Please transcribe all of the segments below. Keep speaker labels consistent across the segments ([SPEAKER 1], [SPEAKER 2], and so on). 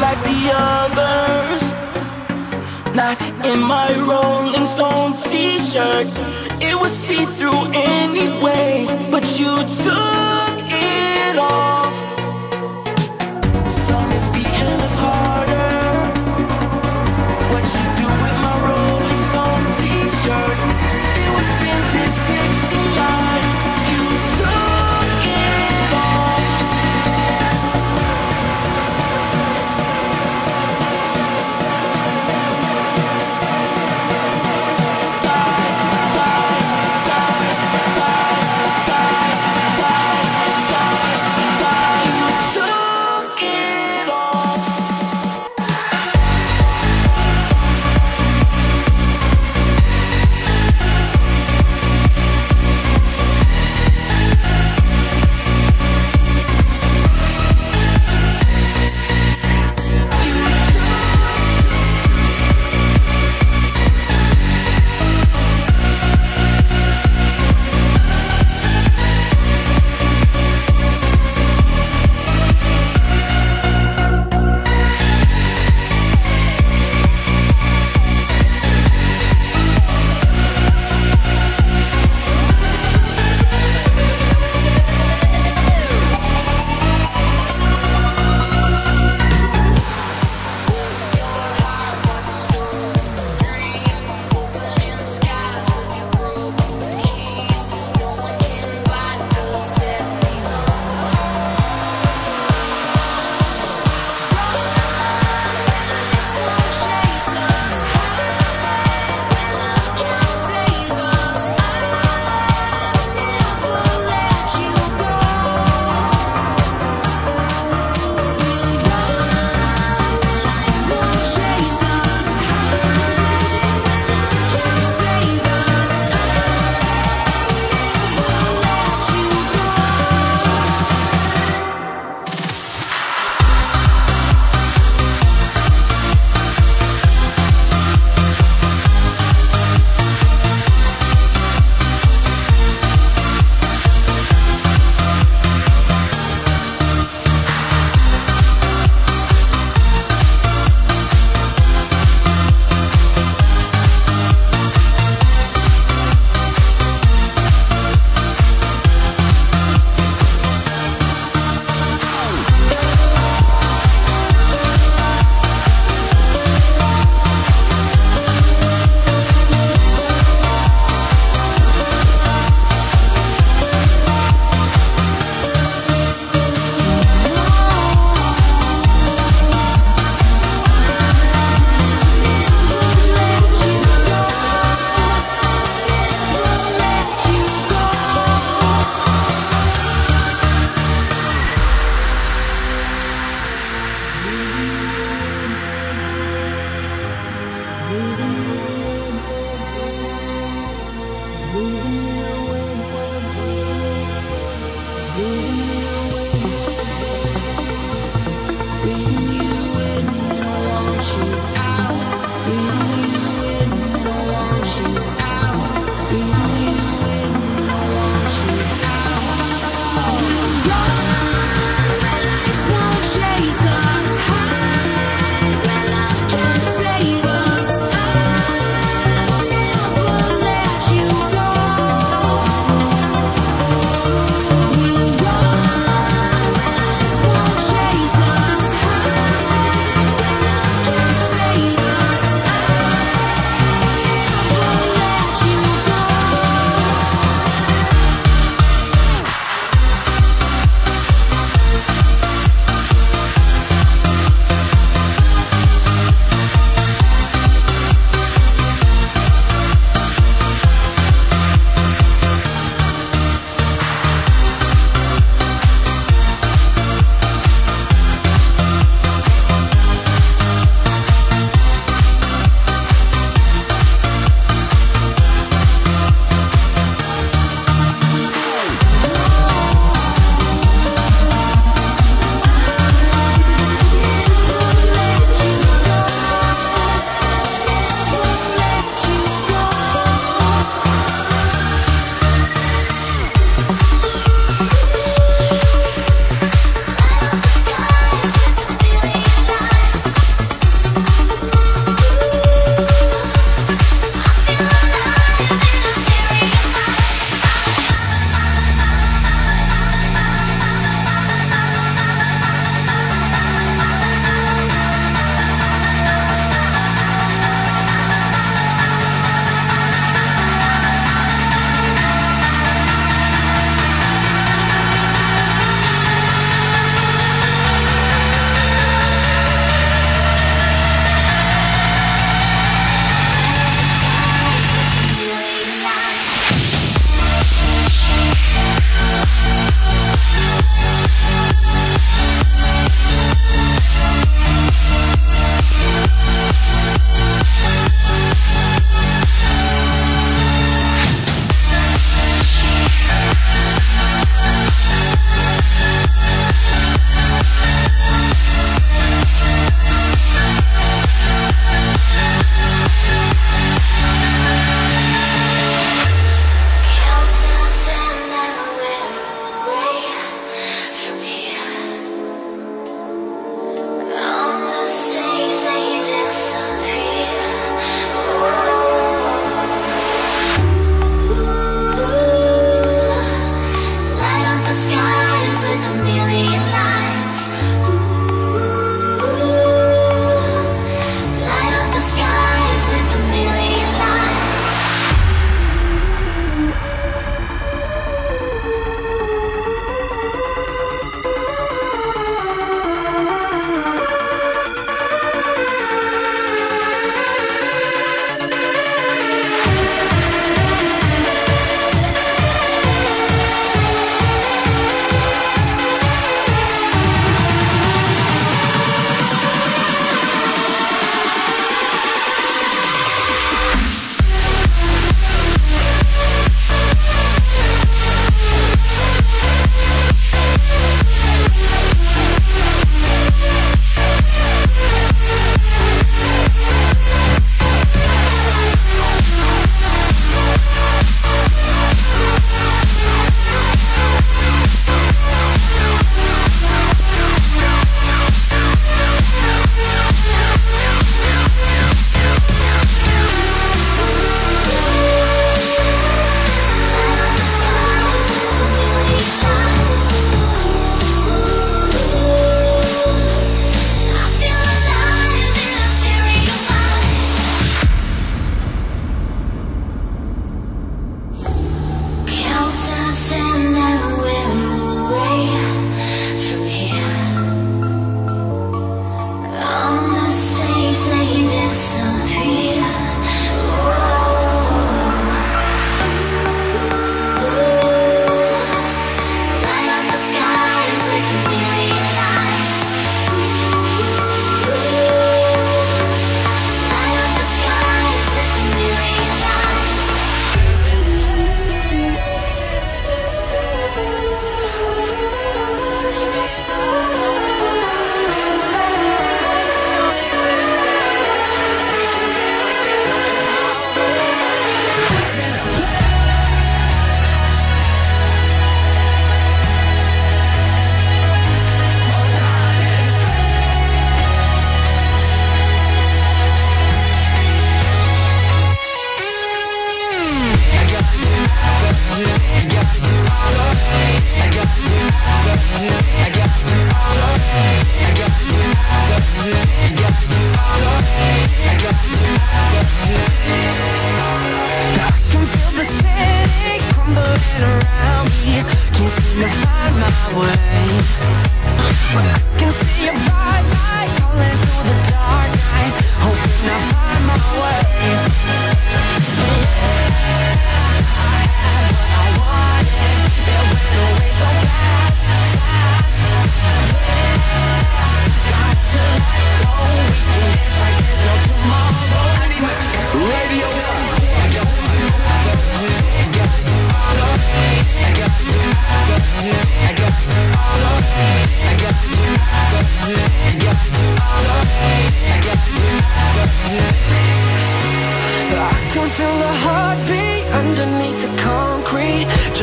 [SPEAKER 1] like the others. Not in my Rolling Stone t-shirt. It was see-through anyway, but you took it
[SPEAKER 2] all.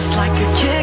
[SPEAKER 2] Just like a kick